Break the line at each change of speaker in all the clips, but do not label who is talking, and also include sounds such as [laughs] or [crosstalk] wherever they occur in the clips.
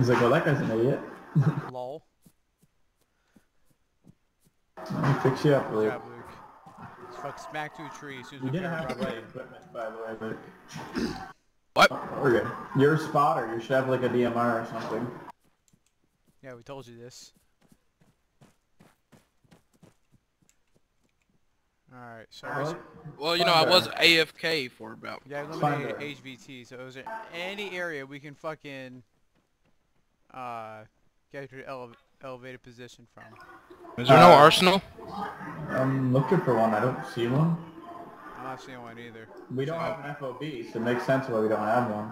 He's like, well, that guy's an idiot. [laughs]
Lol.
Let me fix you up, Luke.
Grab Luke. Just fuck smack to a tree as soon as
We
we
didn't have
out
the
right.
right equipment, by the way, but... [clears throat]
What?
Oh, we're. You're a spotter. You should have like a DMR or something.
Yeah, we told you this. Alright, so
Well,
Well, you know, I was AFK for about.
yeah,
Thunder.
eliminated HVT, so is there any area we can fucking uh get to the ele elevated position from?
Is there no
Uh,
arsenal?
I'm looking for one. I don't see one.
I'm not seeing one either.
We don't have an FOB, so it makes sense why we don't have one.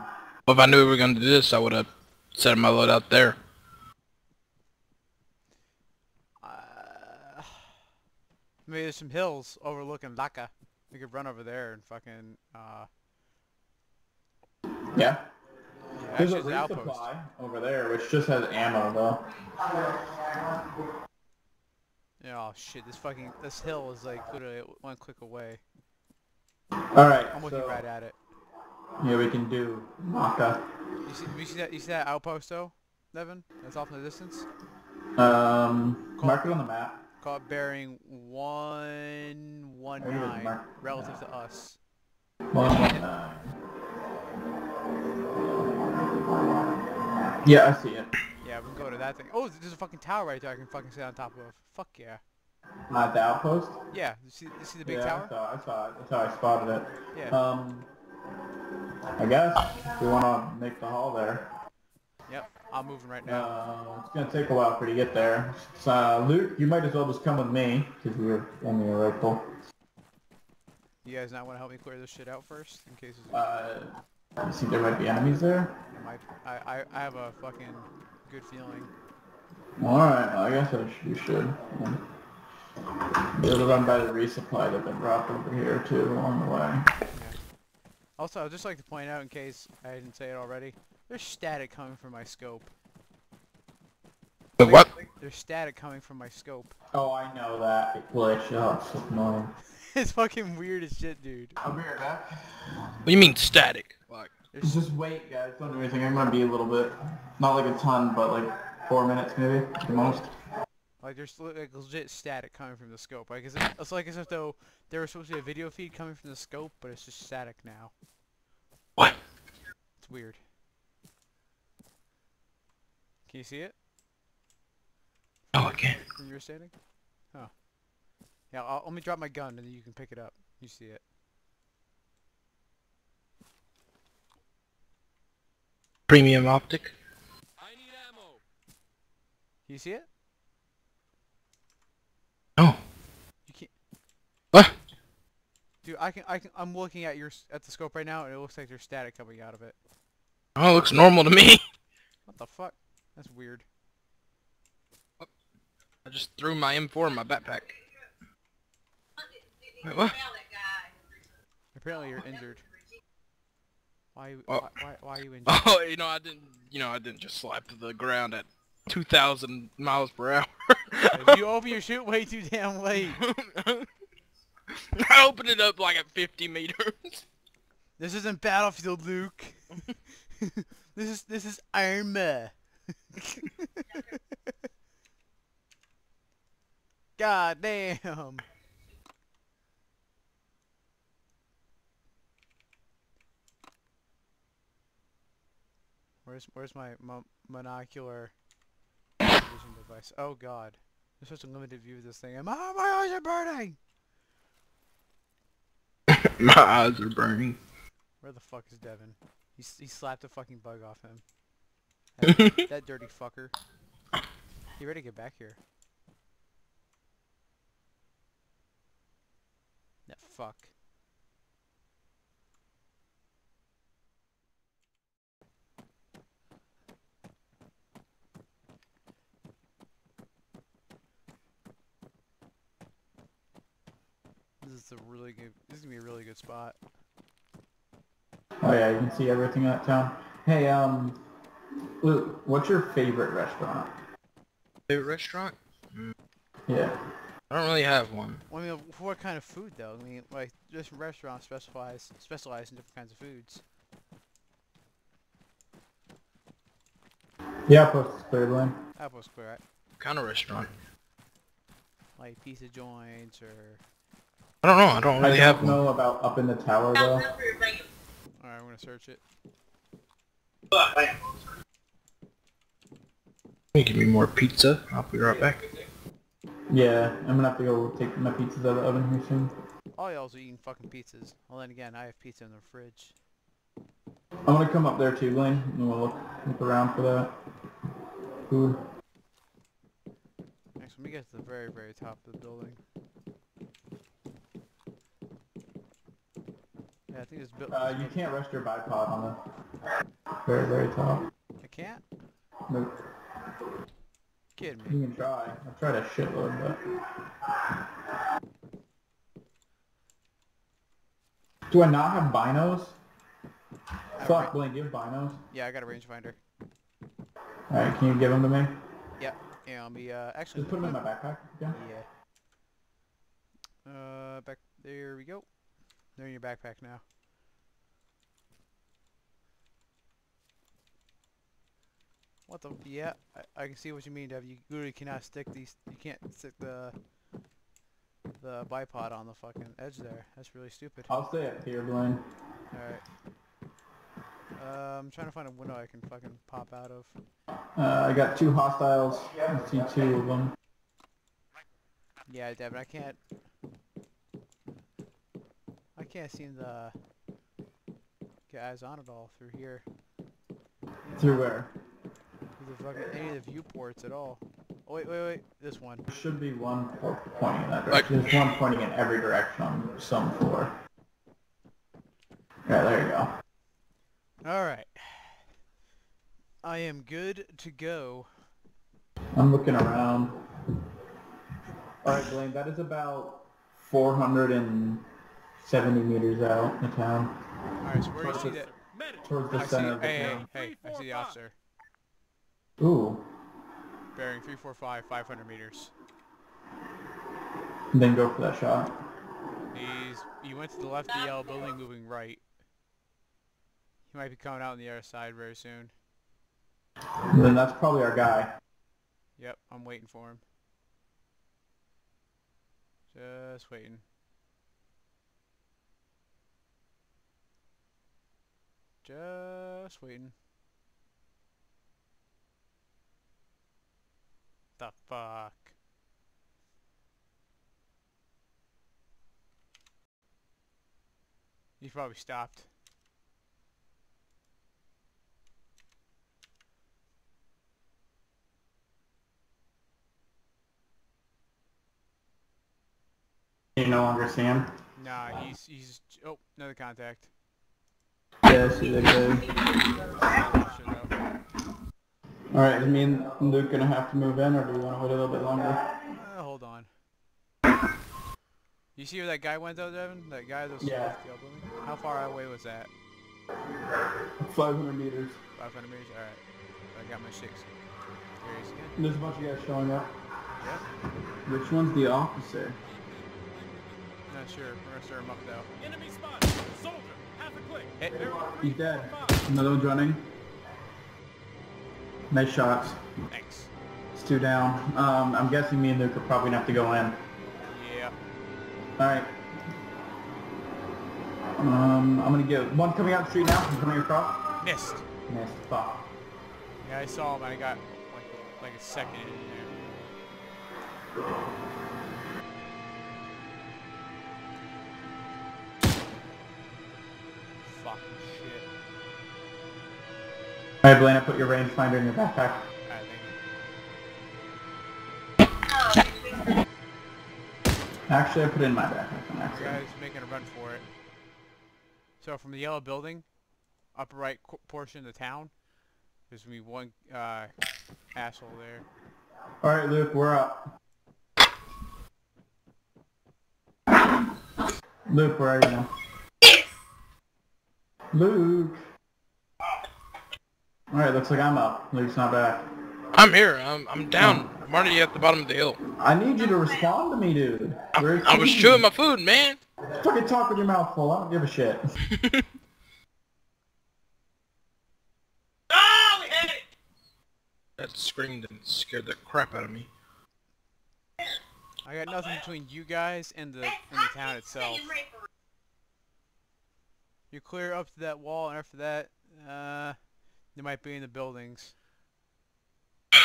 Well, if I knew we were gonna do this, I would have set my load out there.
Uh, maybe there's some hills overlooking Laka. We could run over there and fucking uh
Yeah.
Yeah,
There's a
outpost.
resupply over there, which just has ammo though.
Yeah, oh shit, this fucking this hill is like literally one click away.
Alright,
I'm looking
so
right at it.
yeah, we can do Maka.
You see, you see that? You see that outpost though, Devin? That's off in the distance.
Um, mark it on the map.
Call it bearing one one
Where is
nine
Mark?
relative to us.
One, one, nine. Yeah, I see it.
Yeah, we can go to that thing. Oh, there's a fucking tower right there. I can fucking sit on top of. Fuck yeah.
At the outpost?
Yeah, you see, you see the big
yeah,
tower?
I saw, I saw it. That's how I spotted it.
Yeah.
Um, I guess we want to make the haul there.
Yep. I'm moving right now.
Uh, it's gonna take a while for you to get there. So, uh, Luke, you might as well just come with me because we're only a rifle.
You guys not want to help me clear this shit out first, in case it's,
Uh, you think there might be enemies there?
it might. I, I I have a fucking good feeling.
All right, well, I guess I sh- you should. Yeah. Be able to run by the resupply that been dropped over here too along the way.
Also, I'd just like to point out, in case I didn't say it already, there's static coming from my scope.
The what?
There's static coming from my scope.
Oh, I know that. It glitched. Oh, it's so annoying. [laughs]
it's fucking weird as shit, dude.
I'll be right back.
What do you mean static? Like,
There's
Just wait, guys. Don't do anything. I'm gonna be a little bit, not like a ton, but like four minutes maybe, at the most.
like there's like legit static coming from the scope. Like it's, it's like as if though there was supposed to be a video feed coming from the scope, but it's just static now.
what?
It's weird. Can you see it
Oh, I can't.
from your standing? Huh. Yeah, I'll, let me drop my gun and then you can pick it up. You see it.
Premium optic?
Can you see it?
No.
You can't.
What?
Dude, I can, I can, I'm looking at your, at the scope right now, and it looks like there's static coming out of it.
Oh, it looks normal to me. [laughs]
What the fuck? That's weird.
I just threw my M4 in my backpack. Wait, what?
Apparently you're injured. Why,
Oh.
why, why, why are you injured? [laughs]
Oh, you know, I didn't, you know, I didn't just slap to the ground at 2,000 miles per hour.
You open your chute way too damn late. [laughs]
I opened it up like at 50 meters.
This isn't Battlefield, Luke. [laughs] this is this is Arma. God damn. Where's where's my mo monocular vision device? Oh God, there's such a limited view of this thing. And my my eyes are burning. [laughs]
my eyes are burning.
Where the fuck is Devin? He, he slapped a fucking bug off him. [laughs] That, that dirty fucker. You ready to get back here? That fuck. Is a really good. This is gonna be a really good spot.
Oh yeah, you can see everything in that town. Hey, um, Luke, what's your favorite restaurant?
Favorite restaurant?
Yeah.
I don't really have one.
Well, I mean, what kind of food though? I mean, like different restaurants specialize specialize in different kinds of foods.
Yeah, post is clear, Blaine.
Outpost clear, right?
kind of restaurant?
Like pizza joints or...
I don't know. I don't
I
really have
don't
one.
know about up in the tower though.
Alright, I'm gonna search it.
Give me more pizza. I'll be right back.
Yeah, I'm gonna have to go take my pizzas out of the oven here soon.
All y'all's are eating fucking pizzas. Well then again, I have pizza in the fridge.
I'm gonna come up there too, Blaine, and we'll look, look around for that food.
Next, let me get to the very, very top of the building. Yeah, I think this building...
Uh, you can't rest your bipod on the very, very top.
I can't?
Nope.
Kidding
You
me.
can try. I've tried a shitload, but... Do I not have binos? Fuck, Blaine, do you have binos?
yeah, I got a rangefinder.
Alright, can you give them to me?
Yeah, yeah, I'll be, uh, actually...
Just put them in my backpack.
Yeah. Uh, back, there we go. They're in your backpack now. What the, yeah, I, I can see what you mean, Dev. You literally cannot stick these, you can't stick the, the bipod on the fucking edge there. That's really stupid.
I'll stay up here, Blaine.
Alright. Uh, I'm trying to find a window I can fucking pop out of.
Uh, I got two hostiles. I see two of them.
Yeah, Devin, I can't... I can't seem to get eyes on it all through here.
Through where?
Through the fucking, any of the viewports at all. Oh, wait, wait, wait. This one.
There should be one po- pointing in that
Like-
direction. There's one pointing in every direction on some floor. Yeah, there you go.
Alright. I am good to go.
I'm looking around. Alright, Blaine, that is about 470 meters out in the town.
Alright, so where do you see that?
Towards the
I see,
center of the
hey, hey,
town.
hey, I see the officer.
Ooh.
Bearing 345, 500 meters.
And then go for that shot.
He's, he went to the left of the yellow building, moving right. He might be coming out on the other side very soon.
And then that's probably our guy.
Yep, I'm waiting for him. Just waiting. Just waiting. The fuck? He probably stopped.
You no longer see him?
Nah, he's he's oh another contact.
Yeah, I see that guy. Alright, is me and Luke gonna have to move in, or do we want to wait a little bit longer?
Uh, hold on. You see where that guy went though, Devin? That guy that was
Yeah.
left the other? How far away was that?
500 meters.
500 meters? Alright. I got my six. There he is again.
There's a bunch of guys showing up.
Yep.
Which one's the officer?
Not sure. We're gonna stir him up though.
Enemy spotted. Soldier.
He's dead. Another one's running. Nice shots.
thanks.
It's two down. Um, I'm guessing me and Luke are probably gonna have to go in.
Yeah.
Alright. Um, I'm gonna get one coming out the street now. I'm coming across.
Missed.
Missed. Fuck.
Yeah, I saw him and I got like like a second in there.
Alright, Blaine, I put your rangefinder in your backpack. Actually, I put it in my backpack
the guy's making a run for it. So from the yellow building, upper right portion of the town, there's gonna be one uh, asshole there.
Alright, Luke, we're up. Luke, where are you now? Luke! Alright, looks like I'm up. Luke's not back.
I'm here. I'm I'm down. I'm already at the bottom of the hill.
I need you to respond to me, dude. Where's
I was chewing my food, man.
Fucking talk with your mouth full. I don't give a shit.
Oh, we hit it.
that screamed and scared the crap out of me.
I got nothing between you guys and the and the town itself. You're clear up to that wall, and after that, uh, they might be in the buildings. I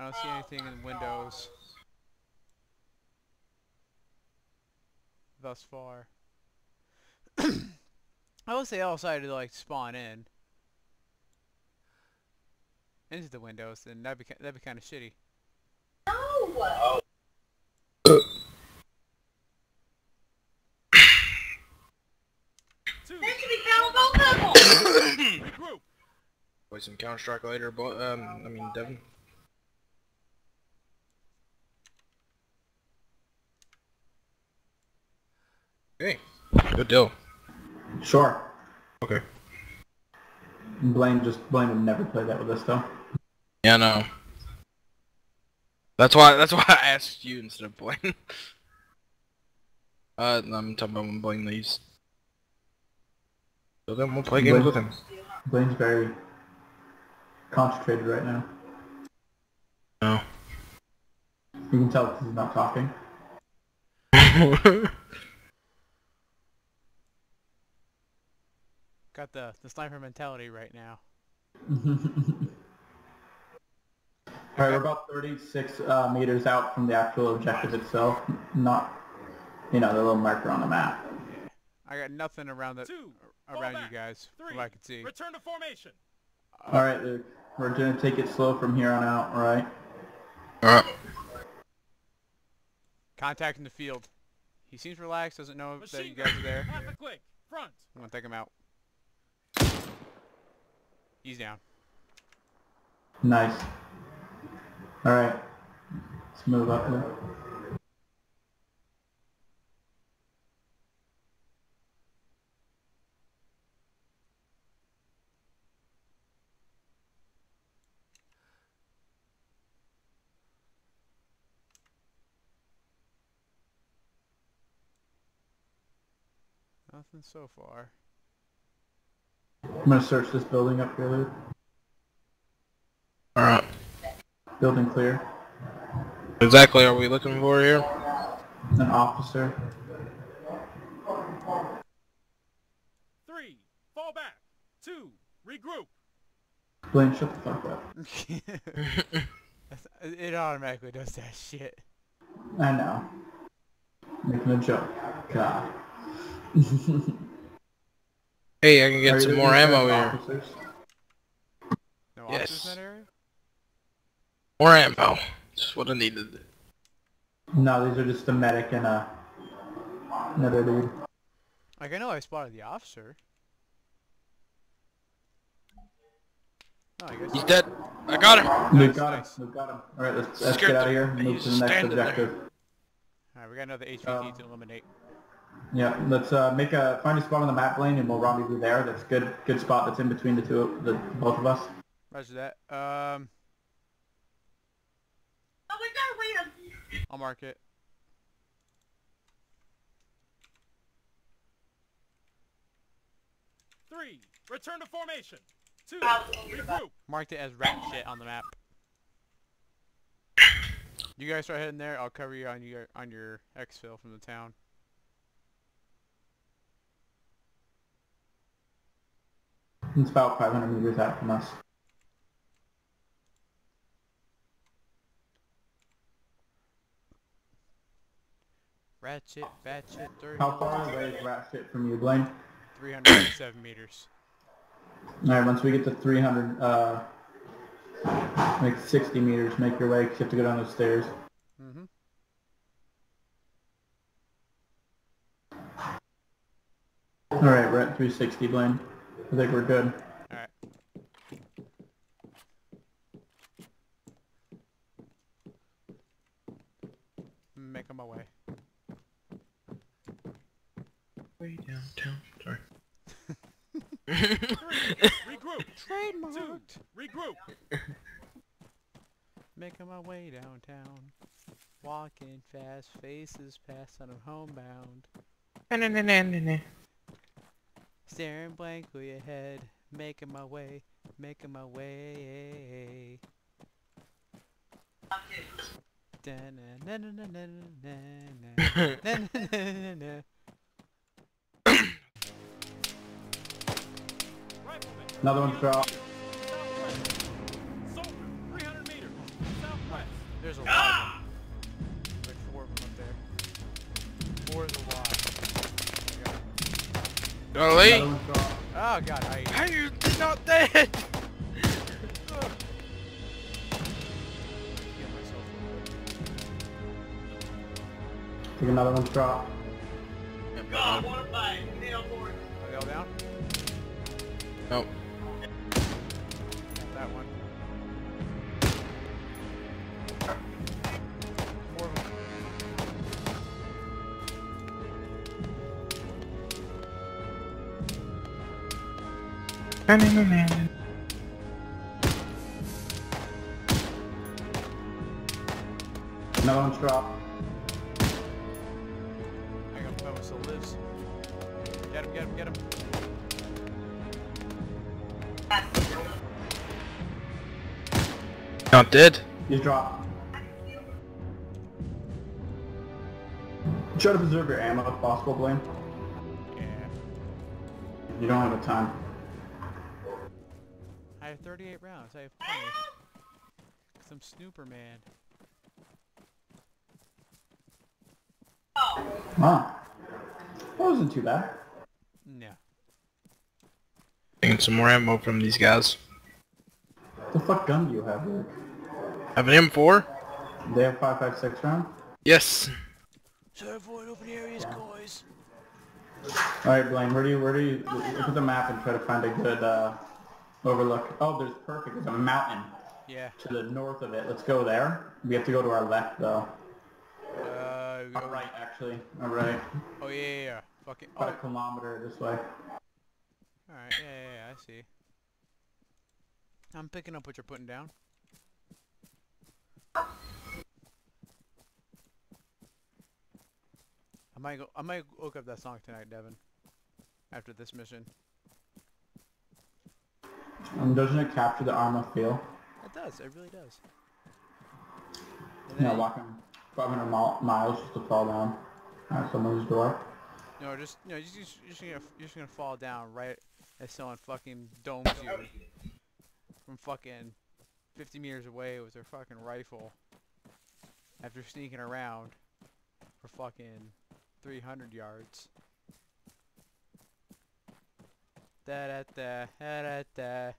don't see anything in windows. Thus far. [clears throat] I would say I decided to like spawn in into the windows, and that'd be that'd be kind of shitty.
Two.
They should be found on purple.
Regroup.
Play some Counter Strike later, but um, I mean Devin. Okay, good deal.
Sure.
Okay.
Blaine just Blaine would never play that with us though.
Yeah, no. That's why. That's [laughs] why I asked you instead of Blaine. [laughs] uh, I'm talking about when Blaine leaves. So then we'll play games
Blaine-
with him.
Blaine's very concentrated right now.
No.
You can tell because he's not talking. [laughs]
Got the the sniper mentality right now. [laughs]
Alright, we're about 36 uh, meters out from the actual objective itself, not, you know, the little marker on the map.
I got nothing around the
Two.
Around
back.
you guys from what I can see.
Return to formation.
Alright, Luke, we're gonna take it slow from here on out, alright?
Alright.
Contact in the field. He seems relaxed, doesn't know that you guys are there.
Half a click. Front.
I'm gonna take him out. He's down.
Nice. Alright, let's move up here.
Nothing so far.
I'm gonna search this building up here, Luke.
Alright.
Building clear.
Exactly are we looking for here?
An officer.
Three. Fall back. Two. Regroup.
Blaine, shut the fuck up. [laughs]
It automatically does that shit.
I know. Making a joke. God. [laughs]
Hey, I can get
you
some more
for
ammo here.
officers?
No
Yes.
in that area?
More ammo. Just what I needed.
No, these are just a medic and a another dude.
Like I know I spotted the officer. Oh, I guess
He's dead. I got him.
Luke
Nice,
got him.
nice.
Luke got him. Alright, let's, let's get out of here move to the next
standing there.
objective.
Alright, we got another HVT
Um,
to eliminate.
Yeah, let's uh, make a find a spot on the map lane and we'll rendezvous there. That's good good spot that's in between the two the both of us.
Roger that. Um,
Oh, we gotta wait a
I'll mark it.
Three. Return to formation. Two.
I was thinking about
Regroup.
Marked it as rat shit on the map. You guys start heading there. I'll cover you on your on your exfil from the town.
It's about 500 meters out from us.
Rat shit, bat shit, 30,
How far away is rat shit from you, Blaine?
307 meters.
Alright, once we get to 300, uh, like 60 meters, make your way 'cause you have to go down those stairs.
Mm-hmm.
Alright, we're at 360, Blaine. I think we're good.
Alright. Making my way.
Way downtown. Sorry.
Three. Regroup. Two. [laughs]
Trademarked.
Regroup.
Making my way downtown. Walking fast, faces past on a homebound. Staring blankly ahead, making my way, making my way.
Another
one fell.
There's a lot. Oh my God.
Golly,
Another one's dropped.
Oh god, I
how you not dead? [laughs]
heal myself a little bit.
Think another one's drop.
God, what a fight. Nail for it.
I go down.
Nope.
That one.
Another one's dropped.
I got Puma still lives. Get him, get him, get him.
Not dead.
He's dropped. Try to preserve your ammo if possible, Blaine.
Yeah.
You don't have a time.
I 38 rounds. I have plenty. Cause I'm Snooper Man.
Wow. That wasn't too bad.
No.
Getting some more ammo from these guys.
What The fuck gun do you have, Rick?
Have an M4?
They have 5.56 round?
Yes.
So avoid open areas, guys.
Alright, Blaine, where do you, where do you, look at the map and try to find a good, uh, overlook. Oh, there's perfect. There's a mountain
Yeah.
to the north of it. Let's go there. We have to go to our left, though.
Uh,
Our
go-
right, actually. Our right.
Oh yeah, yeah, yeah. Fucking. Oh.
About a kilometer this way.
All right. Yeah, yeah, yeah. I see. I'm picking up what you're putting down. I might go. I might look up that song tonight, Devin. After this mission.
And doesn't it capture the arm armor feel?
It does. It really does. And
You know,
then-
walking 500 mi- miles just to fall down at someone's door.
No, just no, just, just you're just gonna you're just gonna fall down right as someone fucking domes you from fucking 50 meters away with their fucking rifle after sneaking around for fucking 300 yards. Da da da da da.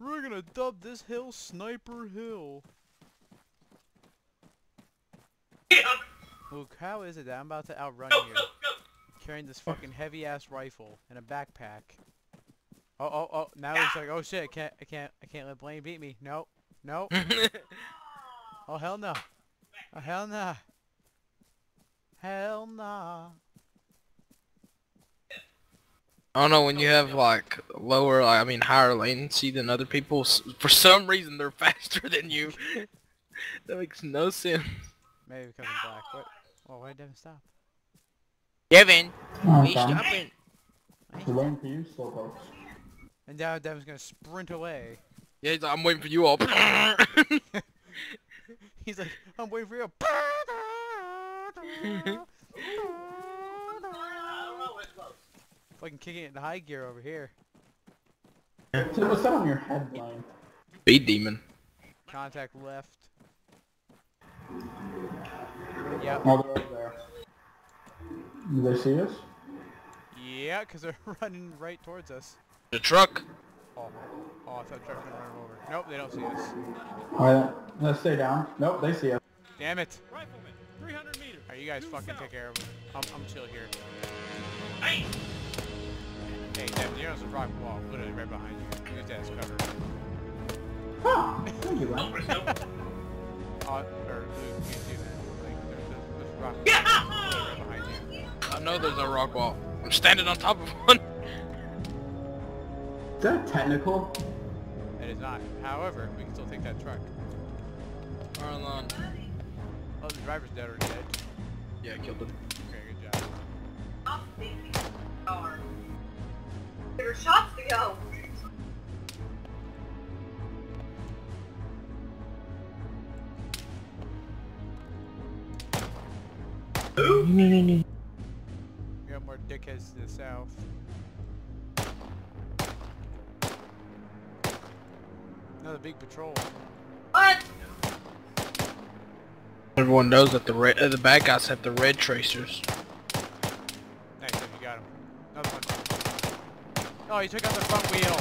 We're gonna dub this hill Sniper Hill. Luke, how is it that I'm about to outrun you carrying this fucking heavy ass rifle and a backpack? Oh oh oh! Now he's like, oh shit! I can't I can't I can't let Blaine beat me. No, no. [laughs] Oh hell no! Oh hell nah! Hell nah!
I don't know when you have like lower, I mean higher latency than other people. For some reason, they're [laughs] faster than you. that makes no sense.
Maybe because I'm black. What? Oh, why did Devin stop?
Devin,
Oh,
we
okay.
stopping.
Long for you, slowpokes.
And now Devin's gonna sprint away.
Yeah, he's like, I'm waiting for you all. [laughs] [laughs]
He's like, I'm waiting for you. [laughs] Fucking kicking it in high gear over here.
So what's that on your head, Blaine?
Speed demon.
Contact left. Yep.
Oh, they're over there. Do they see us?
Yeah, because they're [laughs] running right towards us.
The truck.
Oh, oh, I thought the truck was gonna run 'em over. Nope, they don't see us.
Alright, let's stay down. Nope, they see us.
Damn it!
Rifleman. 300 meters.
Alright, you guys
Due
fucking
south.
take care of them. I'm, I'm chill here. Hey, Devin, you're on some rock wall, literally right behind you. Use that as cover.
Huh, thank you, Blaine. [laughs]
Uh, or Luke, you do that. Like, there's, there's, there's rock wall literally right behind you.
I know there's a rock wall. I'm standing on top of one.
Is that technical?
It is not. However, we can still take that truck.
Arlon.
Oh, the driver's dead already dead.
Yeah, I killed him.
Okay, good job.
I'm thinking hard. for shots to go.
We got more dickheads to the south. Another big patrol.
What?
Everyone knows that the red, uh, the bad guys have the red tracers.
Nice, you got him. Another one. Oh, he took out the front wheel.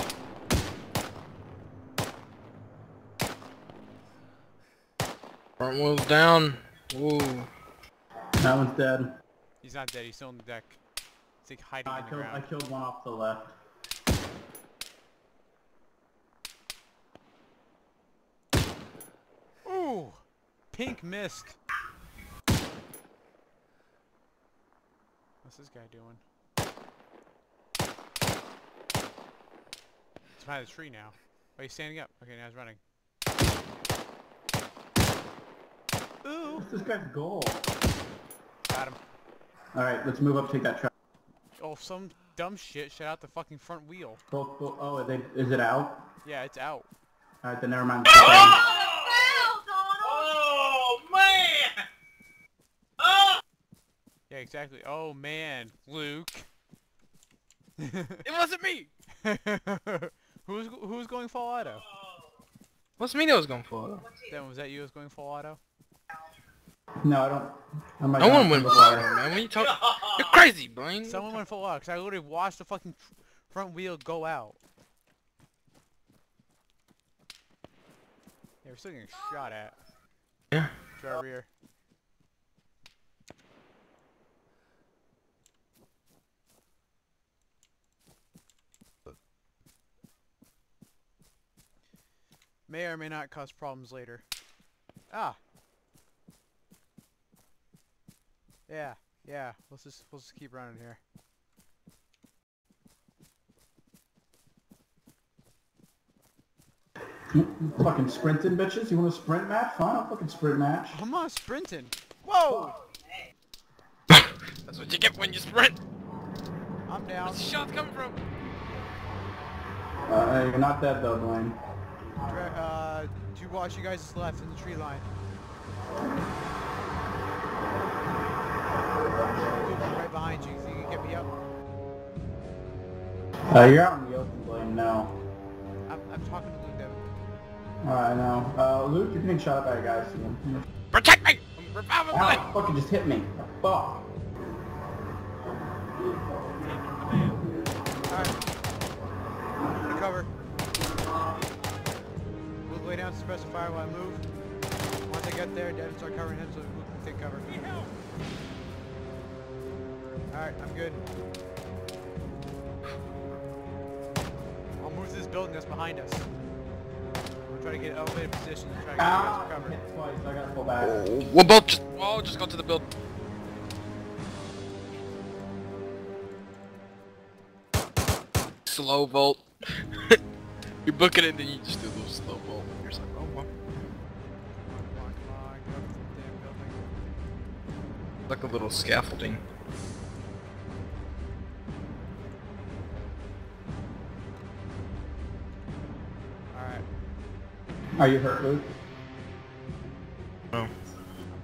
Front wheels down. Ooh.
That one's dead.
He's not dead. He's still on the deck. He's like hiding
I
in the
killed, I killed one off the left.
Ooh, pink mist. What's this guy doing? He's behind the tree now. Oh, he's standing up. Okay, now he's running. Ooh,
What's this guy's goal?
got him.
Alright, let's move up, take that truck.
Oh, some dumb shit shut out the fucking front wheel.
Both, both, oh, are they, is it out?
Yeah, it's out.
Alright, then never mind. Ah!
Foul, Donald!
Oh man! Oh!
Yeah, exactly. Oh man, Luke. [laughs]
It wasn't me. [laughs]
who's who's going full auto?
What's me that was going for?
Then was that you that was going full auto?
No, I don't. I might
No
not
one went
remember
for
why.
it, man. What are you talking? [laughs] You're crazy, Blaine.
Someone went full auto because I literally watched the fucking front wheel go out. Yeah, we're still getting shot at.
Yeah.
To our rear. May or may not cause problems later. Ah. Yeah, yeah. Let's just let's just keep running here.
You fucking sprinting bitches? You want a sprint match? Fine, I'll fucking sprint match.
I'm not sprinting. Whoa!
That's what you get when you sprint.
I'm down.
Where's the shots coming from?
Uh, you're not dead though, Blaine.
Uh, to watch you guys left in the tree line. Right behind you. Think you can get me up?
Uh, you're out in the open, Blaine, now.
I'm, I'm talking to Luke Devin.
Alright, I know. Uh, Luke, you're getting shot at by a guy soon.
Protect me! I'm reviving
Ow, fucking just hit me. Fuck.
Alright. Cover. Luke lay down, suppress while I move. Once I get there, Devin start covering him so we can take cover. Alright, I'm good. I'll move to this building that's behind us. I'm trying to get elevated position and try to get you
Ah,
guys cover.
hit twice, I gotta pull back.
We'll both just, we'll just go to the build. Slow volt. [laughs] you book it and then you just do a little slow volt. You're like, oh, well.
Come on, come on, get up to the damn building.
Like a little scaffolding.
Alright,
Are you hurt, Luke?
No.
I'm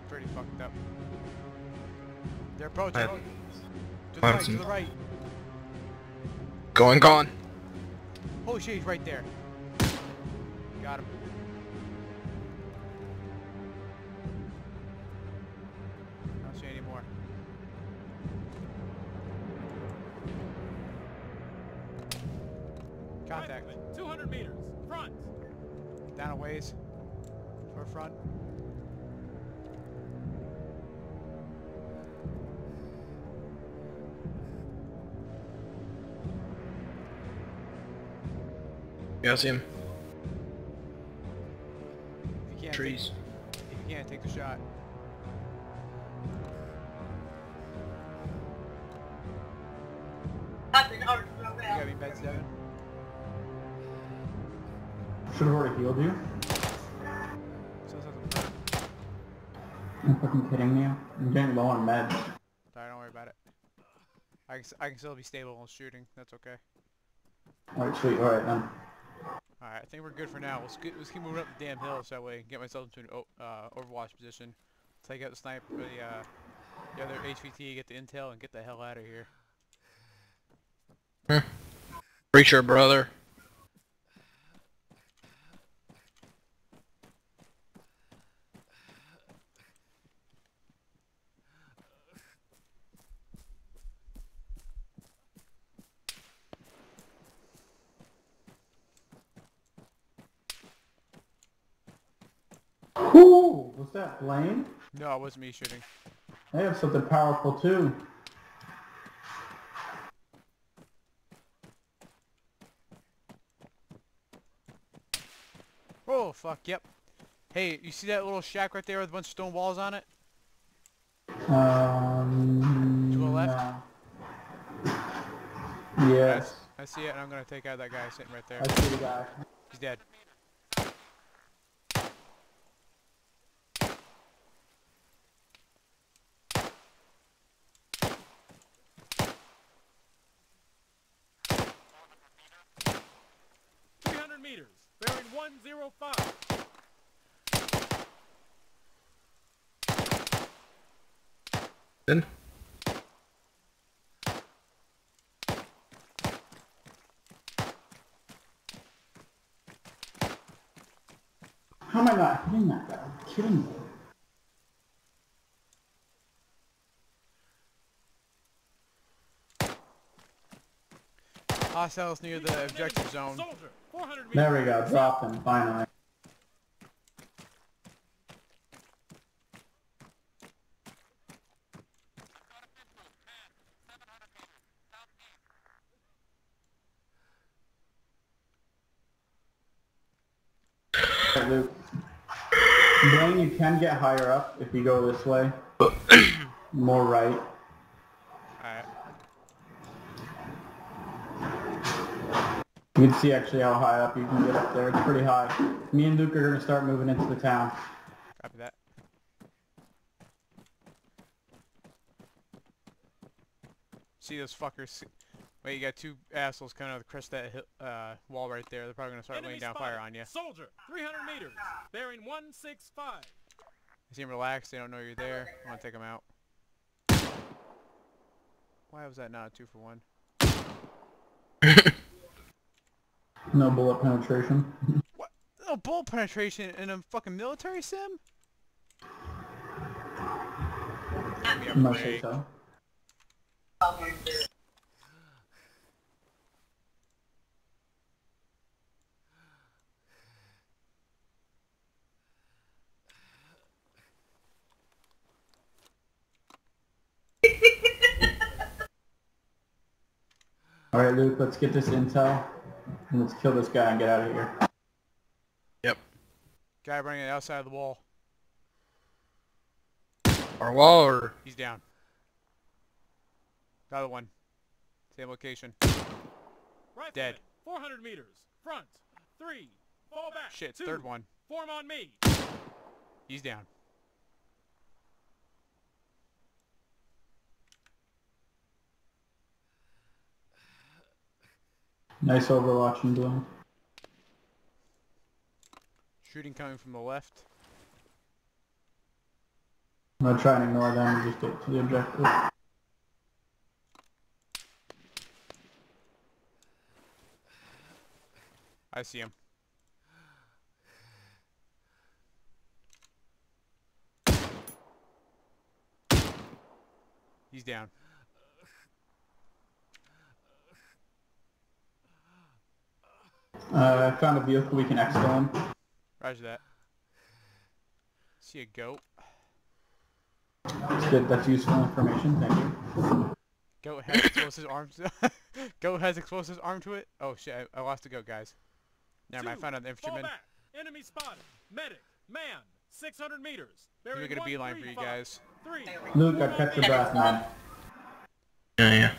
pretty fucked up. They're approaching.
I-
To the right, to the right.
Going gone.
Oh, Holy shit, he's right there. Got him.
Yeah, I see him.
If you can't
Trees.
Take, if you can't take the shot.
Nothing hard to
You got any beds, Devin?
Should've already healed you.
So something front.
Are fucking kidding me? I'm getting low on meds.
Sorry, don't worry about it. I can, s- I can still be stable while shooting. That's okay.
Alright, sweet. Alright then.
Alright, I think we're good for now. Let's, get, let's keep moving up the damn hill so that way I can get myself into an uh, overwatch position. Take out the sniper, the, uh, the other HVT, get the intel, and get the hell out of here.
Preacher brother.
Whoo! Was that Blaine?
No, it wasn't me shooting.
I have something powerful too.
Oh, fuck, yep. Hey, you see that little shack right there with a bunch of stone walls on it?
Um.
To the left?
no. Yes.
I see it, and I'm gonna take out that guy sitting right there.
I see the guy.
He's dead.
Three hundred meters. Bearing one zero five.
Then
How am I not hitting that guy? Are you kidding me?
Hostiles near the objective zone.
Soldier. Four hundred meters.
There we go. Dropped him finally. Hey, Luke. Blaine, you can get higher up if you go this way. More right. You can see actually how high up you can get up there. It's pretty high. Me and Luke are going to start moving into the town.
Copy that. See those fuckers? Wait, you got two assholes coming out of the crest of that hill, uh, wall right there. They're probably gonna start
Enemy
laying down
spotted.
fire on you.
Soldier. Three hundred meters. Bearing one six five.
They seem relaxed. They don't know you're there. I want to take them out. Why was that not a two for one? [laughs]
No bullet penetration. [laughs]
What? No bullet penetration in a fucking military sim?
Must say so. [laughs] Alright Luke, let's get this intel. And let's kill this guy and get out of here. Yep.
Guy running on the outside of the wall.
Or wall or
He's down. Another one. Same location.
Rifleman.
Dead.
Four hundred meters. Front. Three. Fall back.
Shit,
Two.
third one.
Form on me.
He's down.
Nice overwatching Blaine.
Shooting coming from the left.
I'm gonna try and ignore them and just get to the objective.
I see him. He's down.
Uh, I found a vehicle we can exfil him.
Roger that. See a goat.
That's good. That's useful information. Thank you.
Goat has explosives armed. [laughs] goat has explosives arm to it. Oh shit! I, I lost a goat, guys. Never mind. I found out the
Fall
infantryman.
back. Enemy spotted. Medic. Man. Six hundred meters.
Let
Bearing
me get a
one,
beeline
three,
for you
five.
guys.
Three.
Luke, I
Form on
catch your breath, man.
yeah, yeah.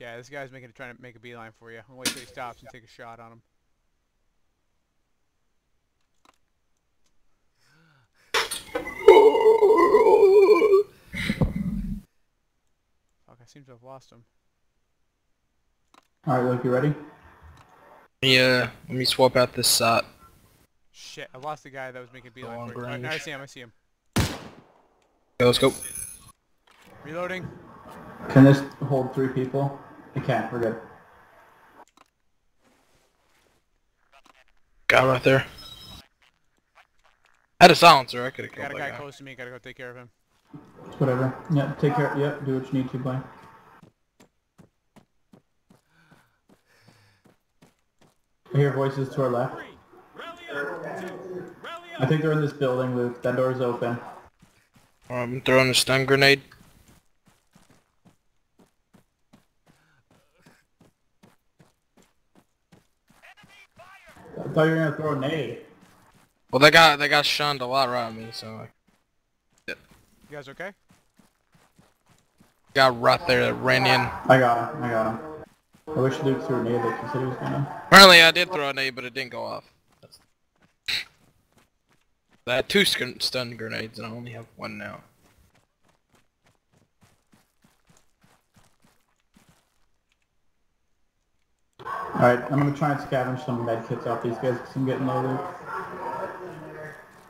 Yeah, this guy's making a, trying to make a beeline for you. I'll wait till he stops and take a shot on him. I seem to have lost him.
Alright, Luke, you ready?
Yeah, uh, let me swap out this site.
Shit, I lost the guy that was making beeline
long
for it. Alright, I see him, I see him.
Okay, let's go.
Reloading.
Can this hold three people? It can't. We're good.
Got Guy right there. I had a silencer, I could've
I got
killed
a guy
that guy.
close to me, gotta go take care of him.
Whatever. Yeah, take care. Yep, do what you need to, Blaine. I hear voices to our left.
Three. Rally up. Two. Rally up.
I think they're in this building, Luke. That is open.
I'm throwing a stun grenade.
I thought you were gonna throw a nade.
Well, they got they got shunned a lot around me, so
You guys okay?
Got right there that ran in.
I got him. I got him. I wish Luke threw a nade like he said he was gonna.
Apparently, I did throw a nade, but it didn't go off. I had two stun stun grenades, and I only have one now.
Alright, I'm gonna try and scavenge some med kits off these guys because I'm getting low, Luke.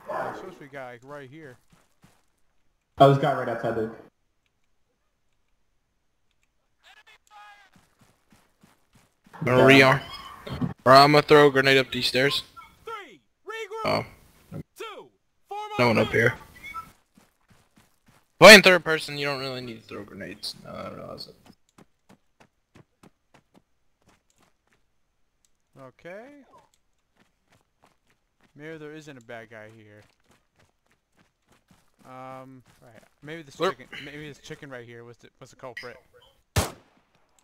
There's supposed to be a guy right here.
Oh, this guy right outside Luke.
I'm gonna I'm gonna throw a grenade up these stairs.
Three. Regroup.
Oh,
Two. Form
no one
up
up here. Playing third person, you don't really need to throw grenades. No, I realize it.
Okay. Maybe there isn't a bad guy here. Um, right. Maybe this
Where-
chicken, maybe this chicken right here was the, was the culprit.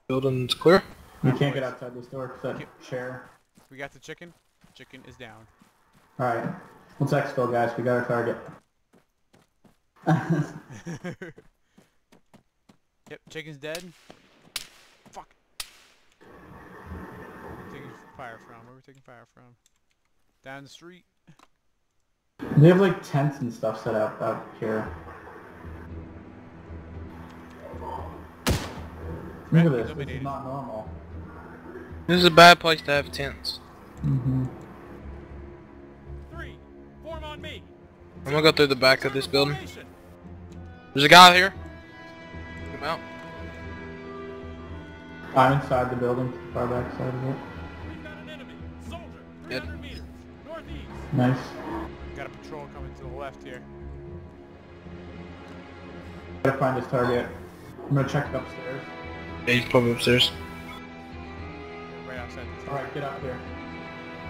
Building's clear.
You can't get outside this door because that chair.
We got the chicken. Chicken is down.
Alright. Let's exfil, guys. We got our target.
Yep, chicken's dead. Fuck. Taking fire from. Where are we taking fire from? Down the street.
They have like tents and stuff set up out here. Look at this. This is not normal.
This is a bad place to have tents.
Mm-hmm.
Three. Form on me.
I'm gonna go through the back of this building. There's a guy here. Come out.
I'm inside the building, far back side of it.
We've
left here.
Gotta find this target. I'm gonna check it upstairs.
Yeah, he's probably upstairs.
Right outside.
Alright, get up here.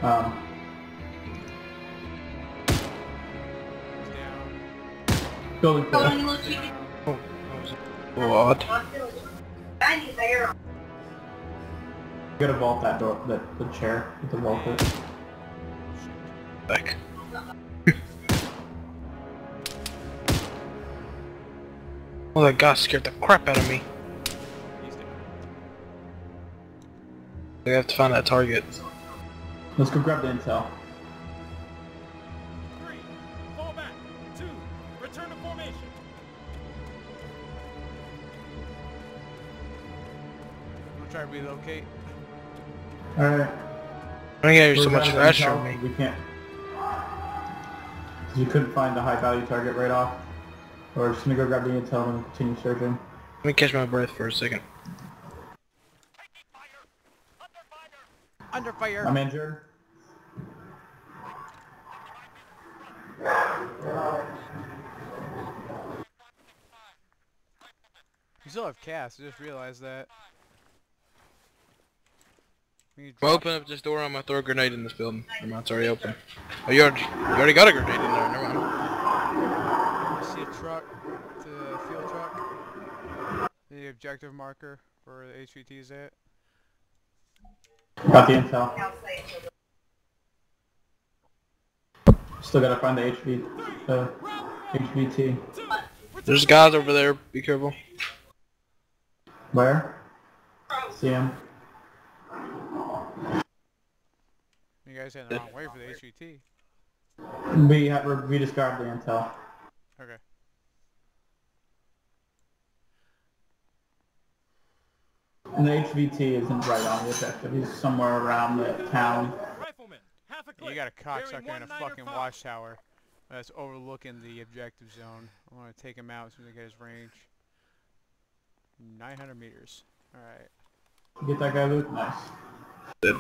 Um, building clear.
Going look, you
What?
I need the arrow.
You gotta vault that door, that the chair. You have vault it.
Back. Oh, that guy scared the crap out of me. We have to find that target.
Let's go grab the intel.
Three. Fall back. Two. Return to formation.
I'm try to relocate.
Alright.
I think you're so much faster than me.
We can't. You couldn't find the high value target right off. We're just gonna go grab the intel and continue searching.
Let me catch my breath for a second.
Under fire.
I'm injured.
You still have cast. I just realized that. We
I'm
drop-
open up this door. I'm gonna throw a grenade in this building. Never mind, it's already open. Oh, you already, you already got a grenade in there. Never mind.
I see a truck. The field truck. The objective marker for the HVT is at.
Got the intel.
I'll say it.
Still gotta find the HV, the HVT.
There's guys over there. Be careful.
Where? See him.
You guys heading the wrong way for the HVT.
We have we just grabbed the intel.
Okay.
And the HVT isn't right on the objective. He's somewhere around the town.
Rifleman, half a clip.
You got a
Bearing
cocksucker in a fucking
five.
watchtower that's overlooking the objective zone. I want to take him out as soon as I get his range. 900 meters. Alright.
Get that guy, Luke? Nice.
Did.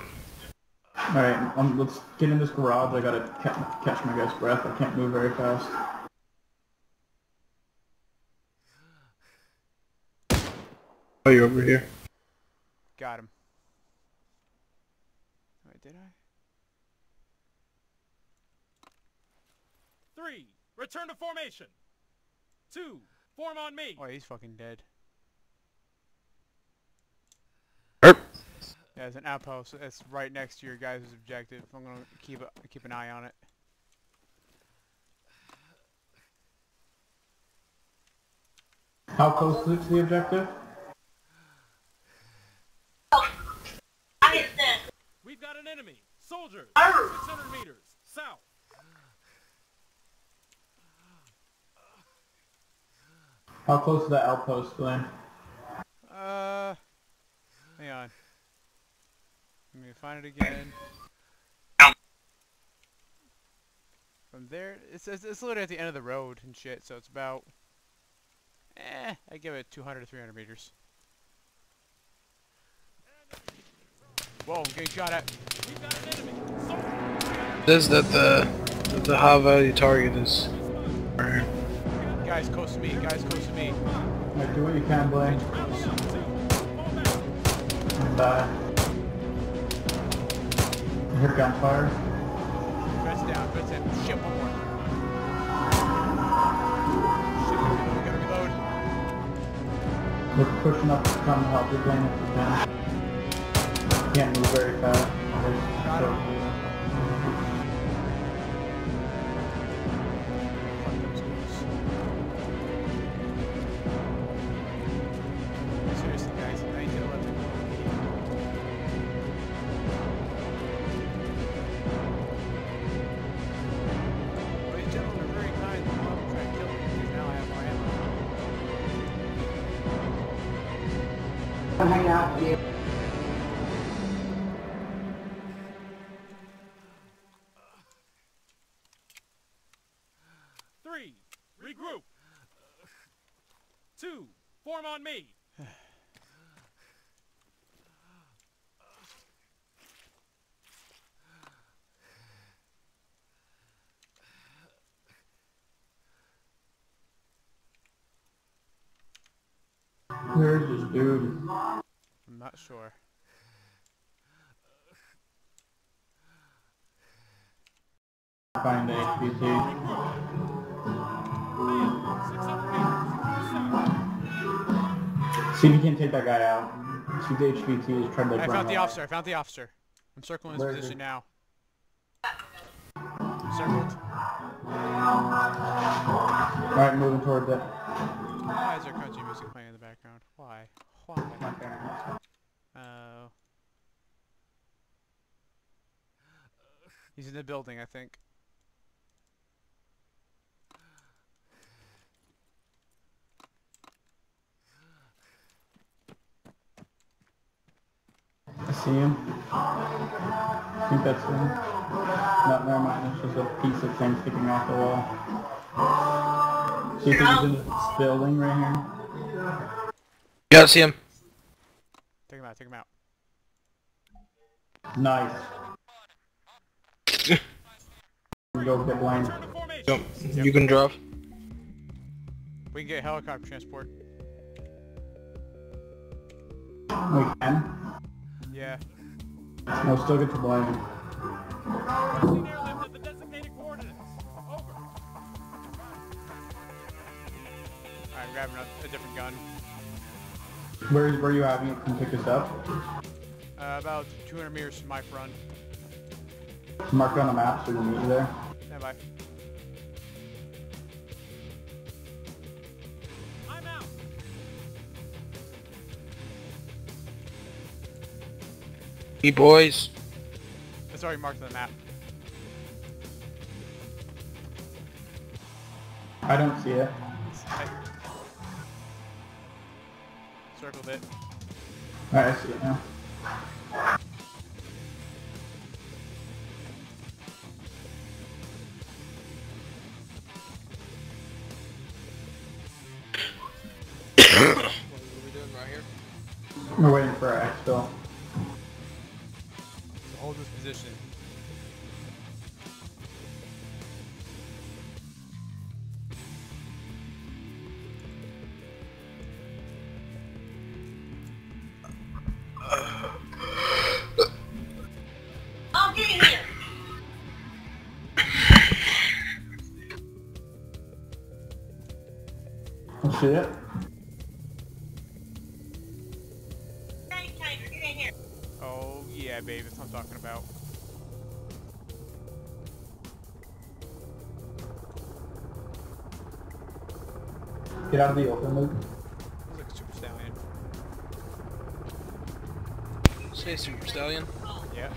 Alright, um, let's get in this garage. I gotta ca- catch my guy's breath. I can't move very fast.
Oh, you're over here.
Got him. Wait, did I?
Three, return to formation. Two, form on me.
Oh, he's fucking dead.
Erp.
Yeah, there's an outpost. It's right next to your guys' objective. I'm gonna keep a, keep an eye on it.
How close is it to the objective?
I get that.
We've got an enemy. Soldiers, 600 meters, south.
How close is that outpost, Glenn?
Uh, hang on. Let me find it again. From there, it's, it's it's literally at the end of the road and shit. So it's about, eh, I give it 200 to 300 meters. Whoa, I'm getting shot at.
We've got an enemy. Soldiers,
Says that the that the high value target is right here.
Guys close to me. Guys close to me.
Alright, do what you can, Blaine.
round up, two, fall back.
And, uh... I hear gunfire.
Vets down. Vets down. Shit, one more. Shit, we gotta reload.
We're pushing up to come help you, Blaine, if you can. Can't move very fast. Where's this dude?
I'm not sure.
Find the HVT.
Man, 600 meters, south.
See if you can take that guy out. See the HVT is trying to
I found the
off.
officer. I found the officer. I'm circling his
Where
position now. Circled.
Alright, moving towards it.
Why is there country music playing in the background? Why? Why?
My parents.
Oh. He's in the building, I think.
I see him. I think that's him. No, never mind. It's just a piece of thing sticking off the wall. See if he's in this building right here.
Yeah, I see him.
Take him out, take him out.
Nice. [laughs] Go get blind.
Return to formation.
Yep. You can drive.
We can get helicopter transport.
We can.
Yeah.
No, still get to blind.
Requesting airlift at the designated coordinates. Over.
Alright, I'm grabbing a, a different gun.
Where, where you having it? Can pick us up?
Uh, about 200 meters from my front.
Mark on the map so we can meet you there.
Stand by.
I'm out.
Hey boys.
It's already marked on the map.
I don't see it.
It's- I circled it.
Alright, I see it now.
Oh,
you see it?
Hey, Tater, get in here.
Oh yeah, babe, that's what I'm talking about.
Get out of the open, Luke.
Looks like a super stallion.
Say Super Stallion.
Yeah.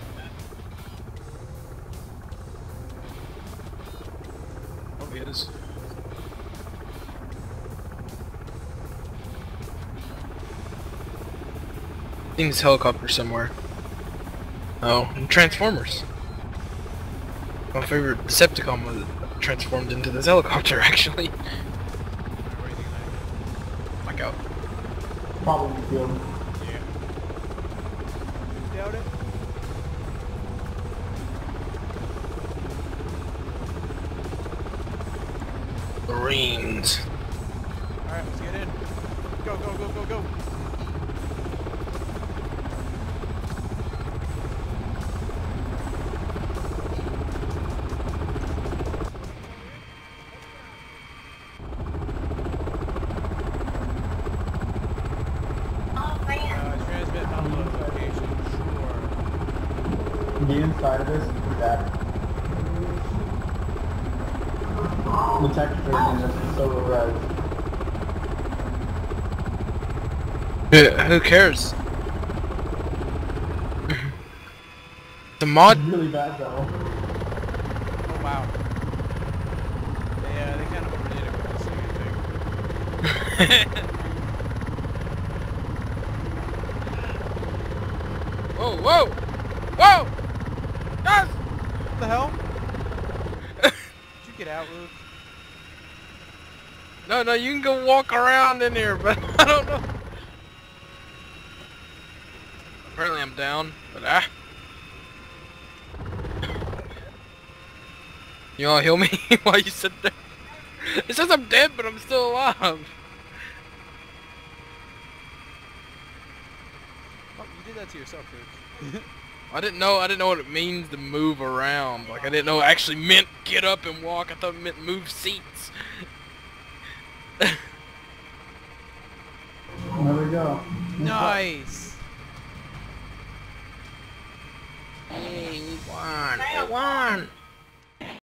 Oh, he is. Seen this helicopter somewhere. Oh, and Transformers. My favorite Decepticon was transformed into this helicopter, [laughs] actually.
What do you think
Like out.
Probably in
Sure.
The inside of this is that. The texture in this is so red.
Who, who cares? the mod
It's really bad though.
Oh wow. They, uh, they kind of overdid it with this singing thing. [laughs]
Whoa, whoa! Whoa! Guys!
What the hell? Did you get out, Luke?
No, you can go walk around in here, but [laughs] I don't know. Apparently I'm down, but ah. [laughs] You wanna heal me [laughs] while you sit there? It says I'm dead, but I'm still alive.
Oh, you did that to yourself, dude.
I didn't know. I didn't know what it means to move around. Like I didn't know it actually meant get up and walk. I thought it meant move seats.
There we go.
nice!
Hey, we won. We won.